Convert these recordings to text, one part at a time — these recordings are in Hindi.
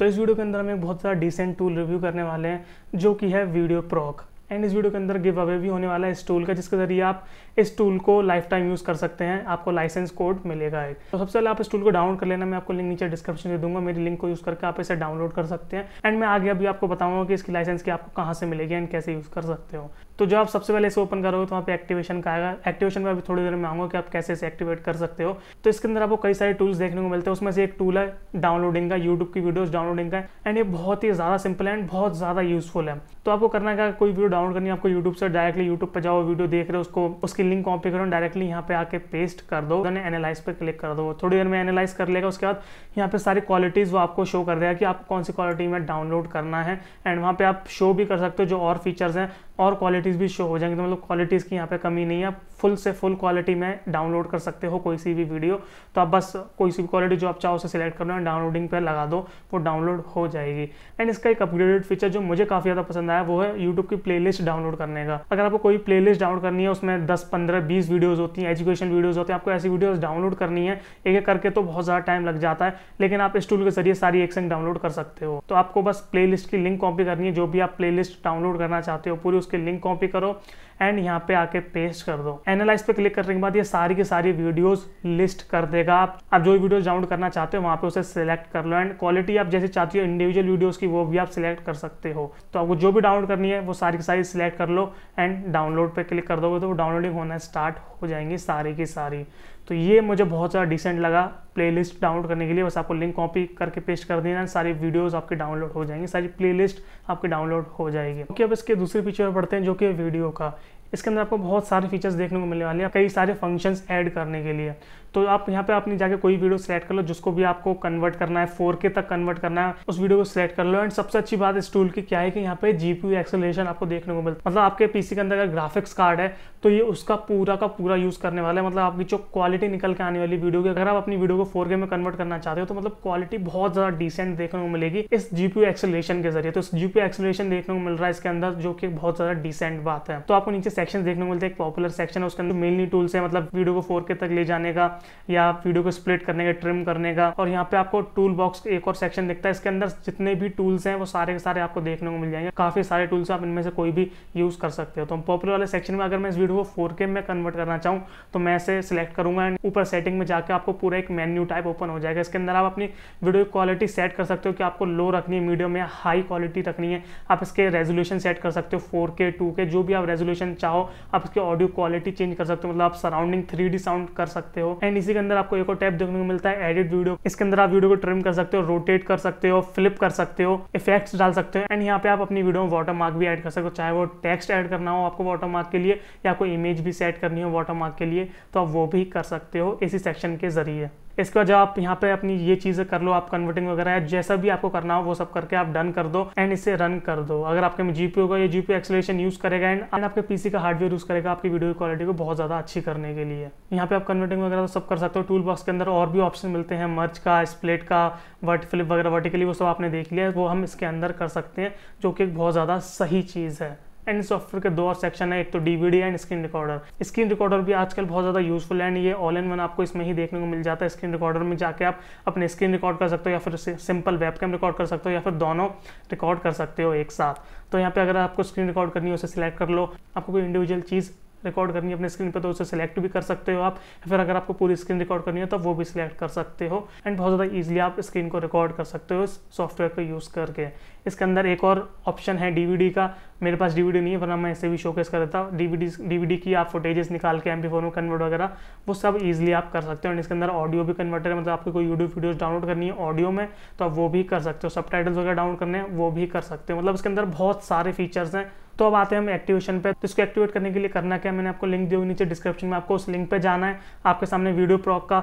तो इस वीडियो के अंदर हम एक बहुत सारा डिसेंट टूल रिव्यू करने वाले हैं, जो कि है वीडियो प्रॉक एंड इस वीडियो के अंदर गिव अवे भी होने वाला है इस टूल का, जिसके ज़रिए आप इस टूल को लाइफ टाइम यूज़ कर सकते हैं, आपको लाइसेंस कोड मिलेगा एक। तो सबसे पहले आप इस टूल को डाउनलोड कर लेना, मैं आपको लिंक नीचे डिस्क्रिप्शन में दूँगा, मेरी लिंक को यूज़ करके आप इसे डाउनलोड कर सकते हैं। एंड मैं आगे अभी आपको बताऊँगा कि इसकी लाइसेंस की आपको कहाँ से मिलेगी एंड कैसे यूज़ कर सकते हो। तो जो आप सबसे पहले इसे ओपन करोगे तो वहाँ पे एक्टिवेशन का आएगा। एक्टिवेशन में अभी थोड़ी देर में आऊँगा कि आप कैसे इसे एक्टिवेट कर सकते हो। तो इसके अंदर आपको कई सारे टूल्स देखने को मिलते हैं। उसमें से एक टूल है डाउनलोडिंग का यूट्यूब की वीडियोस डाउनलोडिंग का। एंड ये बहुत ही ज़्यादा सिंपल है एंड बहुत ज़्यादा यूजफुल है। तो आपको करना क्या कोई वीडियो डाउनलोड करनी है, आपको यूट्यूब से डायरेक्टली यूट्यूब पर जाओ वीडियो देख रहे हो, उसको, उसकी लिंक कॉपी करो डायरेक्टली यहाँ पे आके पेस्ट कर दो। एनालाइज पे क्लिक कर दो। थोड़ी देर में एनालाइज कर लेगा, उसके बाद यहाँ पे सारी क्वालिटीज़ वो आपको शो कर देगा कि आपको कौन सी क्वालिटी में डाउनलोड करना है। एंड वहाँ पे आप शो भी कर सकते हो जो और फीचर्स हैं। और क्वालिटीज़ भी शो हो जाएँगी तो मतलब क्वालिटीज़ की यहाँ पे कमी नहीं है। आप फुल से फुल क्वालिटी में डाउनलोड कर सकते हो कोई सी भी वीडियो तो आप बस कोई सी भी क्वालिटी जो आप चाहो उसे सिलेक्ट करना है डाउनलोडिंग पे लगा दो, वो डाउनलोड हो जाएगी। एंड इसका एक अपग्रेडेड फीचर जो मुझे काफ़ी ज़्यादा पसंद आया, वो है यूट्यूब की प्लेलिस्ट डाउनलोड करने का। अगर आपको कोई प्लेलिस्ट डाउनलोड करनी है, उसमें दस, पंद्रह, बीस वीडियोज़ होती हैं एजुकेशन वीडियोज़ होती हैं, आपको ऐसी वीडियोज़ डाउनलोड करनी है, एक एक करके तो बहुत ज़्यादा टाइम लग जाता है, लेकिन आप इस टूल के ज़रिए सारी एक संग डाउनलोड कर सकते हो। तो आपको बस प्ले की लिंक कॉपी करनी है, जो भी आप प्ले डाउनलोड करना चाहते हो, पूरी उसकी लिंक कॉपी करो। एंड यहाँ पे आके पेस्ट कर दो। एनालाइज पे क्लिक करने के बाद ये सारी की सारी वीडियोस लिस्ट कर देगा। आप आप जो वीडियोस डाउनलोड करना चाहते हो, वहाँ पे उसे सिलेक्ट कर लो। एंड क्वालिटी आप जैसे चाहती हो इंडिविजुअल वीडियोस की, वो भी आप सिलेक्ट कर सकते हो। तो आपको जो भी डाउनलोड करनी है, वो सारी की सारी सिलेक्ट कर लो एंड डाउनलोड पर क्लिक कर दोगे तो वो डाउनलोडिंग होना स्टार्ट हो जाएँगी सारी की सारी। तो ये मुझे बहुत ज़्यादा डिसेंट लगा प्लेलिस्ट डाउनलोड करने के लिए। बस आपको लिंक कॉपी करके पेस्ट कर देना सारी वीडियोस आपके डाउनलोड हो जाएँगी। सारी प्लेलिस्ट आपकी डाउनलोड हो जाएगी। ओके, अब इसके दूसरे फीचर पढ़ते हैं जो कि वीडियो का। इसके अंदर आपको बहुत सारे फीचर्स देखने को मिलने वाले हैं, कई सारे फ़ंक्शंस ऐड करने के लिए। तो आप यहाँ पे अपनी जाके कोई वीडियो सेलेक्ट कर लो, जिसको भी आपको कन्वर्ट करना है फोर तक कन्वर्ट करना है, उस वीडियो को सिलेक्ट कर लो। एंड सबसे अच्छी बात इस टूल की क्या है कि यहाँ पे जीपीयू एक्सेलरेशन आपको देखने को मिलता है। मतलब आपके पीसी के अंदर अगर ग्राफिक्स कार्ड है तो ये उसका पूरा का पूरा यूज़ करने वाला है। मतलब आपकी जो क्वालिटी निकल के आने वाली वीडियो की, अगर आप अपनी वीडियो को फोर में कन्वर्ट करना चाहते हो तो मतलब क्वालिटी बहुत ज़्यादा डिसेंट देखने को मिलेगी इस जीपीयू एक्सेलरेशन के ज़रिए। तो इस जीपीयू एक्सेलरेशन देखने को मिल रहा है इसके अंदर, जो कि बहुत ज़्यादा डिसेंट बात है। तो आपको नीचे सेक्शन देखने को मिलते हैं। एक पॉपुलर सेक्शन है, उसके अंदर मेनली टूल्स है मतलब वीडियो को फोर के तक ले जाने का या वीडियो को स्प्लिट करने का ट्रिम करने का। और यहाँ पे आपको टूल बॉक्स एक और सेक्शन दिखता है। इसके अंदर जितने भी टूल्स हैं, वो सारे के सारे आपको देखने को मिल जाएँगे। काफ़ी सारे टूल्स आप इनमें से कोई भी यूज़ कर सकते हो। तो पॉपुलर वाले सेक्शन में अगर मैं इस वीडियो को फोर में कन्वर्ट करना चाहूँ तो मैं इसे सिलेक्ट करूँगा एंड ऊपर सेटिंग में जाकर आपको पूरा एक मेन्यू टाइप ओपन हो जाएगा। इसके अंदर आप अपनी वीडियो क्वालिटी सेट कर सकते हो कि आपको लो रखनी है मीडियम या हाई क्वालिटी रखनी है। आप इसके रेजोल्यूशन सेट कर सकते हो फोर के जो भी आप रेजोल्यूशन चाहो आप इसके ऑडियो क्वालिटी चेंज कर सकते हो मतलब आप सराउंडिंग थ्री साउंड कर सकते हो। एंड इसी के अंदर आपको एक और टैप देखने को मिलता है एडिट वीडियो इसके अंदर आप वीडियो को ट्रिम कर सकते हो रोटेट कर सकते हो फ्लिप कर सकते हो इफेक्ट्स डाल सकते हो। एंड यहाँ पे आप अपनी वीडियो में वाटर मार्क भी ऐड कर सकते हो, चाहे वो टेक्स्ट ऐड करना हो आपको वाटर मार्क के लिए, या कोई इमेज भी सेट करनी हो वाटर मार्क के लिए तो आप वो भी कर सकते हो इसी सेक्शन के ज़रिए। इसके बाद जब आप यहाँ पे अपनी ये चीज़ें कर लो, आप कन्वर्टिंग वगैरह या जैसा भी आपको करना हो, वो सब करके आप डन कर दो एंड इसे रन कर दो। अगर आपके में जीपी होगा, ये जीपी एक्सलेशन यूज़ करेगा एंड एंड आपके पीसी का हार्डवेयर यूज़ करेगा आपकी वीडियो की क्वालिटी को बहुत ज़्यादा अच्छी करने के लिए। यहाँ पे आप कन्वर्टिंग वगैरह तो सब कर सकते हो। टूल बॉक्स के अंदर और भी ऑप्शन मिलते हैं। मर्च का स्प्लेट का वर्ट फ्लिप वगैरह वर्टिकली वो सब आपने देख लिया वो हम इसके अंदर कर सकते हैं, जो कि एक बहुत ज़्यादा सही चीज़ है। एंड सॉफ्टवेयर के दो और सेक्शन है, एक तो DVD and screen recorder. Screen recorder भी आजकल बहुत ज़्यादा यूजफुल है, एंड ये ऑल इन वन आपको इसमें ही देखने को मिल जाता है। स्क्रीन रिकॉर्डर में जाके आप अपने स्क्रीन रिकॉर्ड कर सकते हो या फिर सिंपल वेबकैम रिकॉर्ड कर सकते हो या फिर दोनों रिकॉर्ड कर सकते हो एक साथ। तो यहाँ पे अगर आपको स्क्रीन रिकॉर्ड करनी है, उसे सिलेक्ट कर लो। आपको कोई इंडिविजुअल चीज़ रिकॉर्ड करनी है अपने स्क्रीन पर तो उसे सिलेक्ट भी कर सकते हो आप। फिर अगर आपको पूरी स्क्रीन रिकॉर्ड करनी है तो वो भी सिलेक्ट कर सकते हो। एंड बहुत ज़्यादा ईजिली आप स्क्रीन को रिकॉर्ड कर सकते हो इस सॉफ्टवेयर को यूज़ करके। इसके अंदर एक और ऑप्शन है डीवीडी का मेरे पास डीवीडी नहीं है, वरना मैं इसे भी शोकेस कर देता। डीवीडी डीवीडी की आप फुटेजेस निकाल के एम में कन्वर्ट वगैरह, वो सब ईजिली आप कर सकते हो। एंड इसके अंदर ऑडियो भी कन्वर्टर है मतलब आपको कोई यूट्यूब वीडियोस डाउनलोड करनी है ऑडियो में तो आप वो भी कर सकते हो। सब वगैरह डाउनलोड करने हैं, वो भी कर सकते हो। मतलब इसके अंदर बहुत सारे फीचर्स हैं। तो अब आते हैं हम एक्टिवेशन पे। तो इसको एक्टिवेट करने के लिए करना क्या मैंने आपको लिंक दी हुई नीचे डिस्क्रिप्शन में। आपको उस लिंक पे जाना है। आपके सामने वीडियो प्रॉक का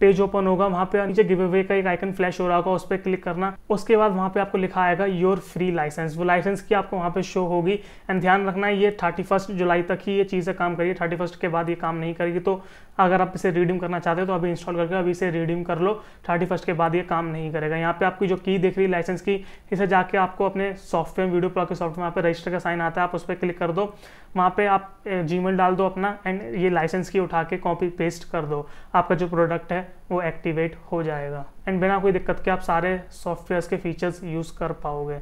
पेज ओपन होगा, वहाँ पे नीचे गिव अवे का एक आइकन फ्लैश हो रहा होगा, उस पर क्लिक करना। उसके बाद वहाँ पे आपको लिखा आएगा योर फ्री लाइसेंस वो लाइसेंस की आपको वहाँ पे शो होगी। एंड ध्यान रखना, ये थर्टी फ़र्स्ट जुलाई तक ही ये चीज़ें काम करिए। थर्टी फ़र्स्ट के बाद ये काम नहीं करेगी तो अगर आप इसे रिडीम करना चाहते हो तो अभी इंस्टॉल करके अभी इसे रिडीम कर लो। थर्टी फ़र्स्ट के बाद ये काम नहीं करेगा। यहाँ पे आपकी जो की दिख रही है लाइसेंस की, इसे जाके आपको अपने सॉफ्टवेयर वीडियो के सॉफ्टवेयर पे रजिस्टर का साइन आता है, आप उस पर क्लिक कर दो। वहाँ पे आप जी डाल दो अपना एंड ये लाइसेंस की उठा के कॉपी पेस्ट कर दो। आपका जो प्रोडक्ट है, वो एक्टिवेट हो जाएगा। एंड बिना कोई दिक्कत के आप सारे सॉफ्टवेयर के फीचर्स यूज़ कर पाओगे।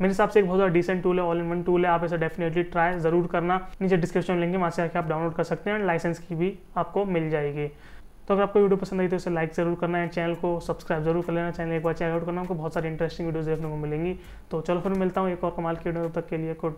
मेरे हिसाब से एक बहुत ज़्यादा डिसेंट टूल है ऑल इन वन टूल है। आप इसे डेफिनेटली ट्राई ज़रूर करना। नीचे डिस्क्रिप्शन लेंगे वहाँ से आके आप डाउनलोड कर सकते हैं लाइसेंस की भी आपको मिल जाएगी। तो अगर आपको वीडियो पसंद आई तो इसे लाइक ज़रूर करना है चैनल को सब्सक्राइब ज़रूर कर लेना। चैनल एक बार चेकआउट करना, आपको बहुत सारी इंटरेस्टिंग वीडियोस देखने को मिलेंगी। तो चलो फिर मिलता हूँ एक और कमाल की वीडियो तक के लिए। गुड